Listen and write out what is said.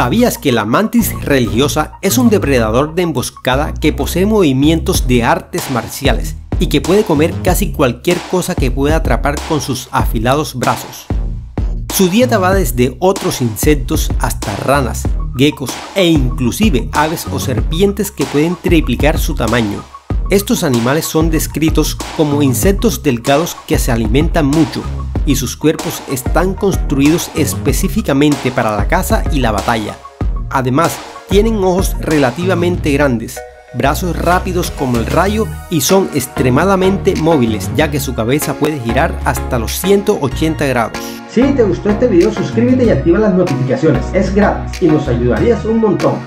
¿Sabías que la mantis religiosa es un depredador de emboscada que posee movimientos de artes marciales y que puede comer casi cualquier cosa que pueda atrapar con sus afilados brazos? Su dieta va desde otros insectos hasta ranas, geckos e inclusive aves o serpientes que pueden triplicar su tamaño. Estos animales son descritos como insectos delgados que se alimentan mucho y sus cuerpos están construidos específicamente para la caza y la batalla. Además, tienen ojos relativamente grandes, brazos rápidos como el rayo y son extremadamente móviles ya que su cabeza puede girar hasta los 180 grados. Si te gustó este video suscríbete y activa las notificaciones, es gratis y nos ayudarías un montón.